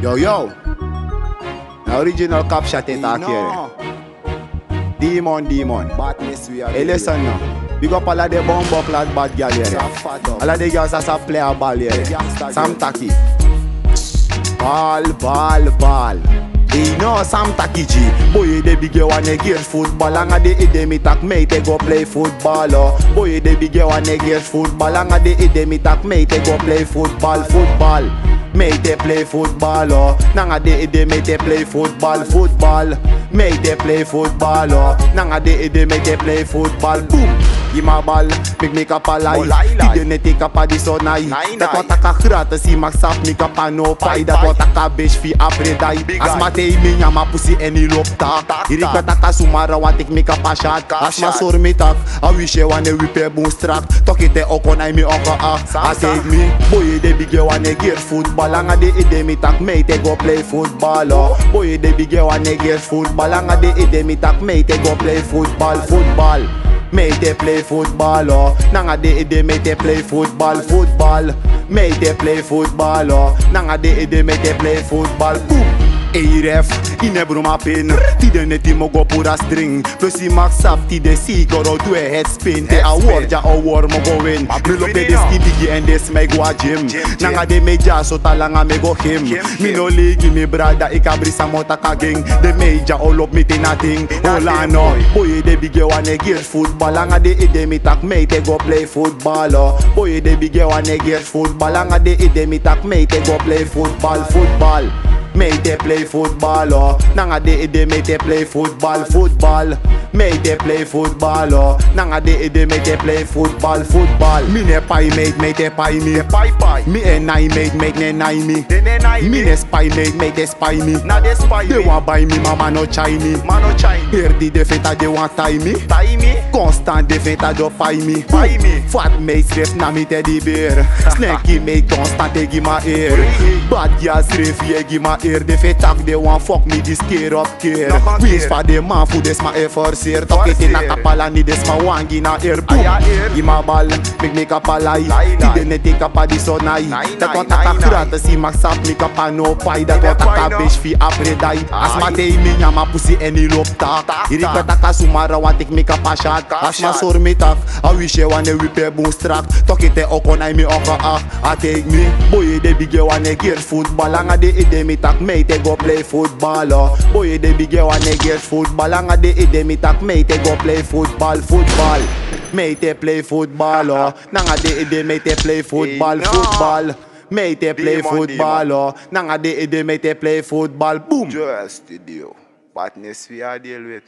Yo, yo. The original cop shot it here. Demon, demon. Badness we are Hey, listen now. Big up all of the bomb lad bad girl here. All of the girls that's a play a ball here. Sam Taki. Ball, ball, ball. Hey, no, Sam Taki G. Boy, the big one get football. Anga the ide mi tak me te go play football. Oh. Boy, the big one get football. Anga the ide mi tak me te go play football, football. Me te play football. Oh. Nanga de ide me te play football, football. Me te play football. Oh. Nanga de ide me te play football. Boom. Give my ball, make me kapalay Olay, lay. Tide ne te kapa di sonay Nay, Dat wat taka gratis, si mak sap mi kapa no pay Pai, Dat wat taka besh fi apredai Big As eye. ma te mi nya ma pussy eni lop tak Tak, Iri tak. ka taka sumara wat ik mi kapa shot. Kap As ma shot. sor mi tak, a wishe wane wipe boom strak Tokite oko na mi oko ah Sam, A sam. take me, boy de bige wane gear football. Anga de ide mi tak me te go play football oh. Boy de bige wane gear football. Anga de ide mi tak me te go play football Football Me te play football, oh. Nanga de ide me te play football, football. Me te play football, oh. Nanga de ide me te play football. Boom. Ey ref, ine bruma pin Tide ne ti mogo pura string. Plus i max sap tide si goro dwe head spin. Te a war ja a war mogo win. Ma Mi lo pe bini de no. ski bigi en des me go a gym. Nanga de me ja so talanga me go him. Him. no ligi mi brada i kabri sa mota kaging De me ja all up mi te nothing Hola no. boy. Boy de bige wane gear football. Anga de ide mi tak me te go play football oh. Boy de bige wane gear football. Anga de ide mi tak me te go play football Football Make they play football oh. Nowadays they make they play football, football. Make they play football oh. Nowadays they make they play football, football. Me ne pie mate, make they pie me. Pie pie. Me and I mate, make they nine me. They ne nine me. Me ne spy mate, make they spy me. Now they spy me. They want buy me, mama no Chinese. Mama no Chinese. Perdi defeita, they want tie me. Tie me. Constant defeita, they pie me. Pie me. Fat mate, stress na me teddy bear. Snakey mate, constant, they give my ear. Bad girls, stress, yeah, give my ear. keer De fetak de wan me. mi dis keer op keer Wees fa de man fu des ma e forceer Tok e tina kapala ni des ma wangi na air. Boom, my ball, make me kapala i they de ne te kapa di so na i Dat wan taka kurata si mak sap mi kapa no pai Dat wan taka bej fi apre dai As ma te imi pussy any eni lop tak Iri ka taka sumara wan tek me kapa shat As ma sore me tak, a wish wan e wipe boom strak Tok e te okon ai me oka ak A tek me, boy, de bige wan a gear football. Anga de they me tak me te go play football oh. Boy they de bige wane gear football. And ide mi tak me te go play football Football. Mate play football oh. Nanga de ide me te play football Football. Mate play football oh. Nanga de ide me te play football. Boom. Joel Studio Badness we are deal with